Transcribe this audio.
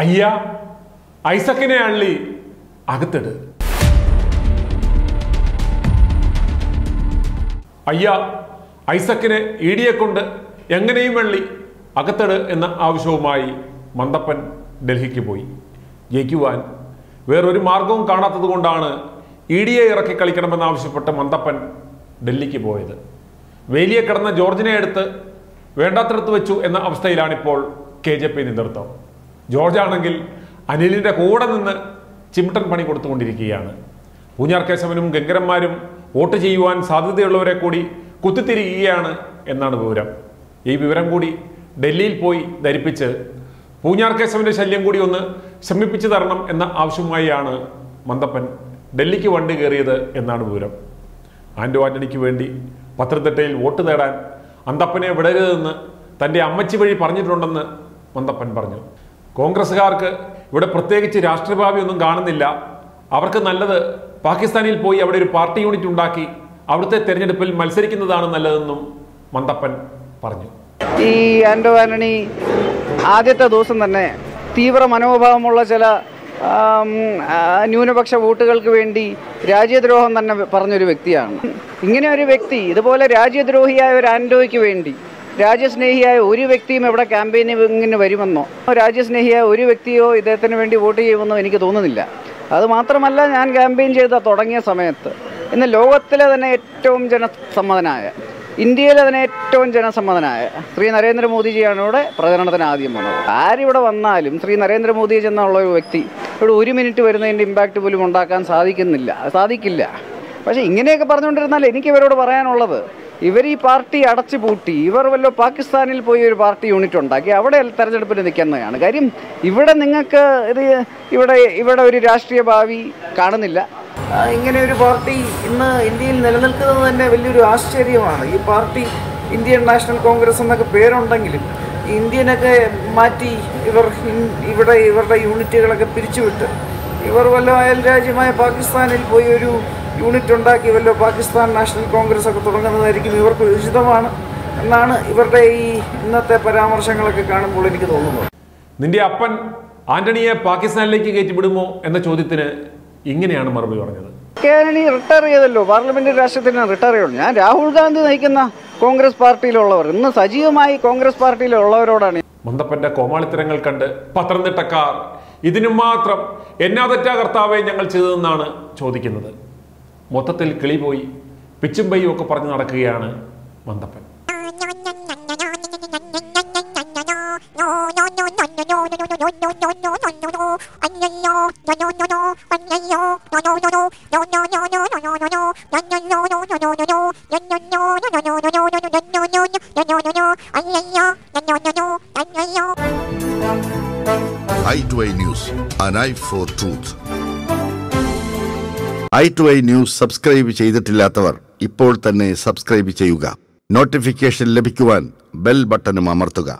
അയ്യ ഐസക്കിനെ അള്ളി. അകത്തിട്. അയ്യ ഐസക്കിനെ ഇടിയെ കൊണ്ട് എങ്ങനെയും വെള്ളി അകത്തിട് എന്ന ആവശ്യവുമായി മന്ദപ്പൻ ഡൽഹിക്ക് പോയി. ജയിക്കുവാൻ വേറൊരു മാർഗവും കാണാത്തത് കൊണ്ടാണ് ഇ ഡിയെ ഇറക്കി കളിക്കണമെന്നാവശ്യപ്പെട്ട് മന്ദപ്പൻ ഡൽഹിക്ക് പോയത്. വേലിയെ കിടന്ന ജോർജിനെ എടുത്ത് വേണ്ടാത്തടത്ത് വെച്ചു എന്ന അവസ്ഥയിലാണിപ്പോൾ കെ ജെ പി നേതൃത്വം. ജോർജ് ആണെങ്കിൽ അനിലിന്റെ കൂടെ നിന്ന് ചിമിട്ടൻ പണി കൊടുത്തുകൊണ്ടിരിക്കുകയാണ്. പൂഞ്ഞാർ കേശവനും ഗംഗരന്മാരും വോട്ട് ചെയ്യുവാൻ സാധ്യതയുള്ളവരെ കൂടി കുത്തിത്തിരിക്കുകയാണ് എന്നാണ് വിവരം. ഈ വിവരം കൂടി ഡൽഹിയിൽ പോയി ധരിപ്പിച്ച് പൂഞ്ഞാർ കേശവന്റെ ശല്യം കൂടി ഒന്ന് ശമിപ്പിച്ചു തരണം എന്ന ആവശ്യവുമായാണ് മന്ദപ്പൻ ഡൽഹിക്ക് വണ്ടി കയറിയത് എന്നാണ് വിവരം. ആൻഡോ ആന്റണിക്ക് വേണ്ടി പത്തനംതിട്ടയിൽ വോട്ട് നേടാൻ അന്തപ്പനെ വിടരുതെന്ന് തന്റെ അമ്മച്ചി വഴി പറഞ്ഞിട്ടുണ്ടെന്ന് മന്ദപ്പൻ പറഞ്ഞു. കോൺഗ്രസ്സുകാർക്ക് ഇവിടെ പ്രത്യേകിച്ച് രാഷ്ട്രീയഭാവി ഒന്നും കാണുന്നില്ല. അവർക്ക് നല്ലത് പാകിസ്ഥാനിൽ പോയി അവിടെ ഒരു പാർട്ടി യൂണിറ്റ് ഉണ്ടാക്കി അവിടുത്തെ തെരഞ്ഞെടുപ്പിൽ മത്സരിക്കുന്നതാണ് നല്ലതെന്നും മന്ദപ്പൻ പറഞ്ഞു. ഈ ആൻഡോ ആന്റണി ആദ്യത്തെ ദിവസം തന്നെ തീവ്ര മനോഭാവമുള്ള ചില ന്യൂനപക്ഷ വോട്ടുകൾക്ക് വേണ്ടി രാജ്യദ്രോഹം തന്നെ പറഞ്ഞൊരു വ്യക്തിയാണ്. ഇങ്ങനെ ഒരു വ്യക്തി ഇതുപോലെ രാജ്യദ്രോഹിയായ ഒരു ആൻഡോയ്ക്ക് വേണ്ടി രാജ്യസ്നേഹിയായ ഒരു വ്യക്തിയും ഇവിടെ ക്യാമ്പയിനിങ്ങിന് വരുമെന്നോ? രാജ്യസ്നേഹിയായ ഒരു വ്യക്തിയോ ഇദ്ദേഹത്തിന് വേണ്ടി വോട്ട് ചെയ്യുമെന്നോ എനിക്ക് തോന്നുന്നില്ല. അത് മാത്രമല്ല ഞാൻ ക്യാമ്പയിൻ ചെയ്ത തുടങ്ങിയ സമയത്ത് ഇന്ന് ലോകത്തിലെ തന്നെ ഏറ്റവും ജനസമ്മതനായ ഇന്ത്യയിലെ തന്നെ ഏറ്റവും ജനസമ്മതനായ ശ്രീ നരേന്ദ്രമോദിജിയാണ് ഇവിടെ പ്രചരണത്തിന് ആദ്യം വന്നത്. ആരിവിടെ വന്നാലും ശ്രീ നരേന്ദ്രമോദി എന്നുള്ള ഒരു വ്യക്തി ഇവിടെ ഒരു മിനിറ്റ് വരുന്നതിന്റെ ഇമ്പാക്റ്റ് പോലും ഉണ്ടാക്കാൻ സാധിക്കുന്നില്ല സാധിക്കില്ല. പക്ഷേ ഇങ്ങനെയൊക്കെ പറഞ്ഞുകൊണ്ടിരുന്നാൽ എനിക്ക് ഇവരോട് പറയാനുള്ളത് ഇവർ ഈ പാർട്ടി അടച്ചു പൂട്ടി. ഇവർ വല്ല പാകിസ്ഥാനിൽ പോയി ഒരു പാർട്ടി യൂണിറ്റ് ഉണ്ടാക്കി. അവിടെ തെരഞ്ഞെടുപ്പിൽ നിൽക്കുന്നതാണ്. കാര്യം ഇവിടെ നിങ്ങൾക്ക് ഇത് ഇവിടെ ഇവിടെ ഒരു രാഷ്ട്രീയ ഭാവി കാണുന്നില്ല. ഇങ്ങനെ ഒരു പാർട്ടി ഇന്ന് ഇന്ത്യയിൽ നിലനിൽക്കുന്നത് തന്നെ വലിയൊരു ആശ്ചര്യമാണ്. ഈ പാർട്ടി ഇന്ത്യൻ നാഷണൽ കോൺഗ്രസ് എന്നൊക്കെ പേരുണ്ടെങ്കിലും ഇന്ത്യനൊക്കെ മാറ്റി ഇവർ ഇവിടെ ഇവരുടെ യൂണിറ്റുകളൊക്കെ പിരിച്ചുവിട്ട് ഇവർ വല്ല അയൽ രാജ്യമായ പാകിസ്ഥാനിൽ പോയി ഒരു യൂണിറ്റ് ഉണ്ടാക്കി വല്ല പാകിസ്ഥാൻ നാഷണൽ കോൺഗ്രസ് ഒക്കെ തുടങ്ങുന്നതായിരിക്കും ഇവർക്ക് ഉചിതമാണ് എന്നാണ് ഇവരുടെ ഈ ഇന്നത്തെ പരാമർശങ്ങളൊക്കെ കാണുമ്പോൾ എനിക്ക് തോന്നുന്നത്. നിന്റെ അപ്പൻ ആന്റണിയെ പാകിസ്ഥാനിലേക്ക് കയറ്റിവിടുമോ എന്ന ചോദ്യത്തിന് ഇങ്ങനെയാണ് മറുപടി പറഞ്ഞത്. കേരളി റിട്ടയർ ചെയ്തല്ലോ. പാർലമെന്റ് രാഷ്ട്രത്തിന് റിട്ടയർ ചെയ്യണം ഞാൻ രാഹുൽ ഗാന്ധി നയിക്കുന്ന കോൺഗ്രസ് പാർട്ടിയിലുള്ളവർ. ഇന്ന് സജീവമായി കോൺഗ്രസ് പാർട്ടിയിലുള്ളവരോടാണ് മന്ദപ്പന്റെ കോമാളിത്തരങ്ങൾ കണ്ട് പത്തനംതിട്ടക്കാർ ഇതിനു മാത്രം എന്നാ തെറ്റാ കർത്താവെ ഞങ്ങൾ ചെയ്തതെന്നാണ് ചോദിക്കുന്നത്. മൊത്തത്തിൽ കിളി പോയി പിച്ചും പയ്യും ഒക്കെ പറഞ്ഞു നടക്കുകയാണ് Mandappan. I news an eye for I to I news subscribe ചെയ്തിട്ടില്ലാത്തവർ ഇപ്പോൾ തന്നെ സബ്സ്ക്രൈബ് ചെയ്യുക. നോട്ടിഫിക്കേഷൻ ലഭിക്കുവാൻ ബെൽ ബട്ടണും അമർത്തുക.